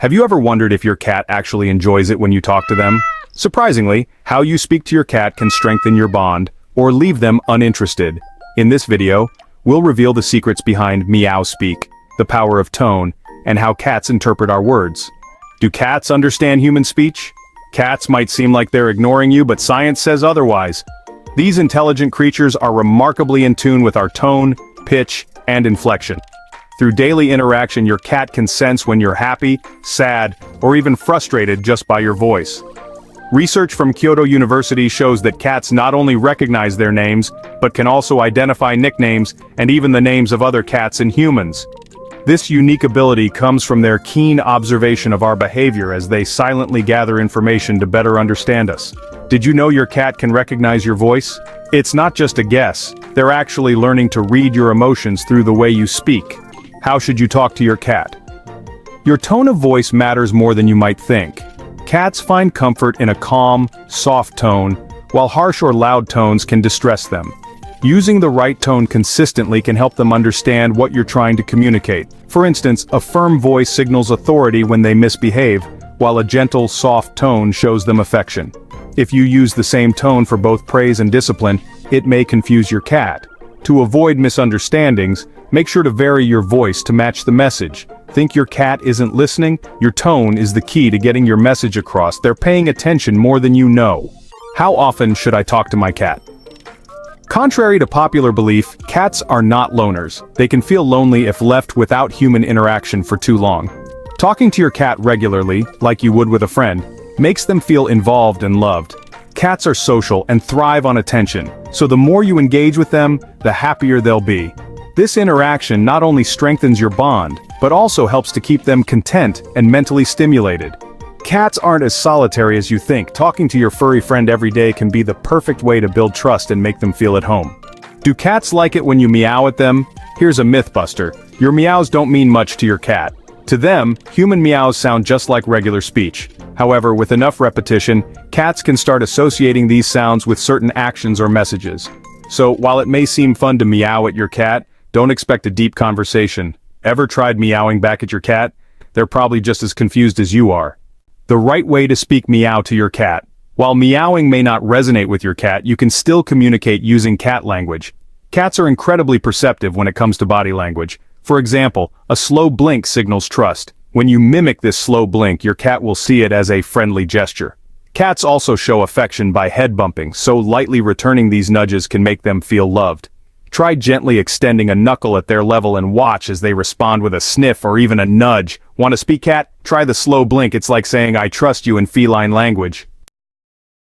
Have you ever wondered if your cat actually enjoys it when you talk to them? Surprisingly, how you speak to your cat can strengthen your bond, or leave them uninterested. In this video, we'll reveal the secrets behind meow speak, the power of tone, and how cats interpret our words. Do cats understand human speech? Cats might seem like they're ignoring you, but science says otherwise. These intelligent creatures are remarkably in tune with our tone, pitch, and inflection. Through daily interaction your cat can sense when you're happy, sad, or even frustrated just by your voice. Research from Kyoto University shows that cats not only recognize their names, but can also identify nicknames and even the names of other cats and humans. This unique ability comes from their keen observation of our behavior as they silently gather information to better understand us. Did you know your cat can recognize your voice? It's not just a guess, they're actually learning to read your emotions through the way you speak. How should you talk to your cat? Your tone of voice matters more than you might think. Cats find comfort in a calm, soft tone, while harsh or loud tones can distress them. Using the right tone consistently can help them understand what you're trying to communicate. For instance, a firm voice signals authority when they misbehave, while a gentle, soft tone shows them affection. If you use the same tone for both praise and discipline, it may confuse your cat. To avoid misunderstandings, make sure to vary your voice to match the message. Think your cat isn't listening? Your tone is the key to getting your message across. They're paying attention more than you know. How often should I talk to my cat? Contrary to popular belief, cats are not loners. They can feel lonely if left without human interaction for too long. Talking to your cat regularly, like you would with a friend, makes them feel involved and loved. Cats are social and thrive on attention, so the more you engage with them, the happier they'll be. This interaction not only strengthens your bond, but also helps to keep them content and mentally stimulated. Cats aren't as solitary as you think, talking to your furry friend every day can be the perfect way to build trust and make them feel at home. Do cats like it when you meow at them? Here's a mythbuster. Your meows don't mean much to your cat. To them, human meows sound just like regular speech. However, with enough repetition, cats can start associating these sounds with certain actions or messages. So, while it may seem fun to meow at your cat, don't expect a deep conversation. Ever tried meowing back at your cat? They're probably just as confused as you are. The right way to speak meow to your cat. While meowing may not resonate with your cat, you can still communicate using cat language. Cats are incredibly perceptive when it comes to body language. For example, a slow blink signals trust. When you mimic this slow blink, your cat will see it as a friendly gesture. Cats also show affection by head bumping, so lightly returning these nudges can make them feel loved. Try gently extending a knuckle at their level and watch as they respond with a sniff or even a nudge. Want to speak cat? Try the slow blink, it's like saying I trust you in feline language.